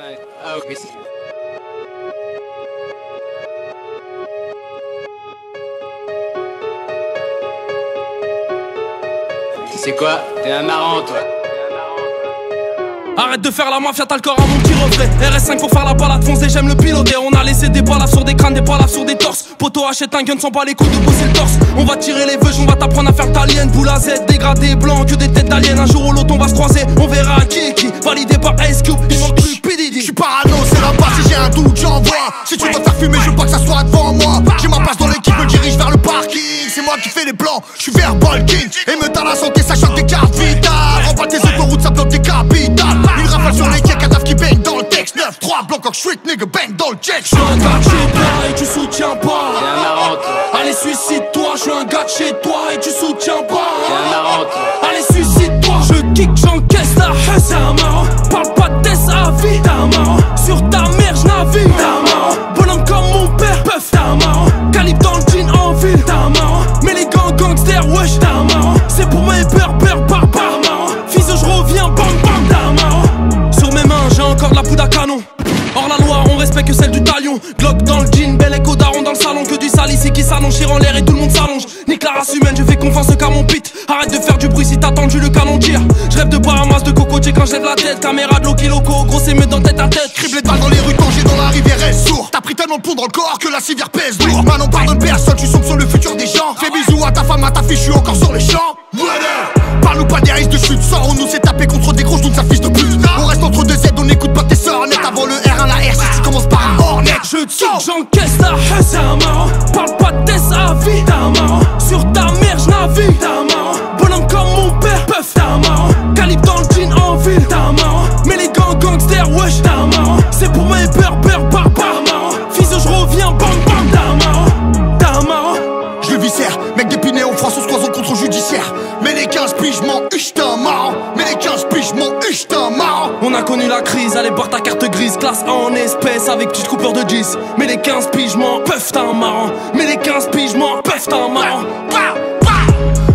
Ah, ok. C'est quoi? T'es un marrant, toi. Arrête de faire la mafia, t'as le corps à mon petit reflet. RS5 pour faire la balade foncée, j'aime le piloter. On a laissé des balles sur des crânes, des balles sur des torses. Poto achète un gun sans pas les coups de bosser le torse. On va tirer les veuches, on va t'apprendre à faire talienne Boule à Z, dégradé, blanc, que des têtes d'aliens. Un jour ou l'autre on va se Si tu faire fumer, je veux pas que ça soit devant moi. J'ai ma place dans l'équipe, me dirige vers le parking. C'est moi qui fais les plans, j'suis verbal king. Et me donne la santé, sachant que des cartes vitales Remballe tes autoroutes, ça bloque des capitales. Une rafale sur les quais, cadavre qui baigne dans le texte. 9-3, bloc en street, nigga, bang dans le check. J'suis un gars de chez toi et tu soutiens pas. Allez suicide-toi, je suis un gars de chez toi et tu soutiens pas Glock dans le jean, bel écho daron dans le salon. Que du sale ici qui s'allonge, tire en l'air et tout le monde s'allonge. Nique la race humaine, je fais confiance qu'à mon pit. Arrête de faire du bruit si t'as tendu le canon tire. Je rêve de boire un masse de cocotier quand lève la tête. Caméra de Loki Loco, gros c'est mieux dans tête à tête. Criblé de balles dans les rues, danger dans la rivière est sourd. T'as pris tellement de plomb dans le corps que la civière pèse lourd. Maintenant pardonne personne, tu sombres sur le futur des gens. Fais bisous à ta femme, à ta fille, je suis encore sur les champs. Parle-nous pas des risques de chute, sort on nous s'est tapé contre des gros, donc ça fiche de pute j'encaisse la haine, c'est un marrant Parle pas de test à vie, t'es un marrant Sur ta mère, j'navigue, t'es un marrant Bonhomme comme mon père, peuf, t'es un marrant Calibre dans le jean en ville, t'es un marrant Mais les gangs gangsters, wesh, t'es un C'est pour mes peurs, barbares, marrant Fils, je reviens, bam, bam, t'es un marrant T'es un marrant Je le viscère, mec dépiné en France, on se croise au contrôle judiciaire Mais les 15 piges m'en huche, t'es un marrant On a connu la crise, allez barre ta carte grise. Classe A en espèce avec petite coupeur de 10 Mais les 15 pigements, peuvent t'as un marrant Mais les 15 pigements, peuvent t'as un marrant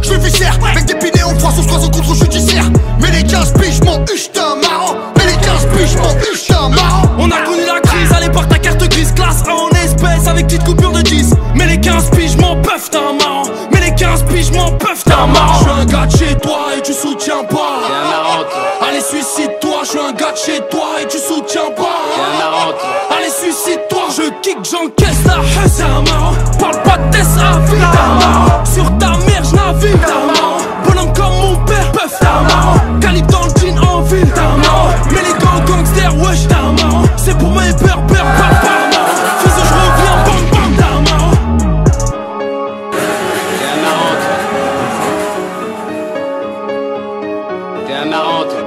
Je le viscère, mec dépiné en France, on se croise au contrôle judiciaire Mais les 15 piges m'en huche, t'es un marrant Mais les 15 piges m'en huche, t'es un marrant On a connu la crise, allez par ta carte grise. Classe A en espèce avec petite coupure de 10 Mais les 15 pigements, peuvent t'as un marrant Mais les 15 pigements, peuvent t'as un marrant Je suis un gars de chez toi et tu soutiens pas. Allez suicide-toi, je suis un gars de chez toi et tu soutiens pas. Hein. Allez, suicide-toi, je kick, j'encaisse la haine. C'est un marrant, parle pas de Tesla, marrant Sur ta mère, je navigue, marrant Bonhomme comme mon père, peuf, marrant Calibre dans le jean en ville, marrant Mais les gangs gangsters, wesh, marrant C'est pour mes pères, pères, papa. T'es un marrant, toi.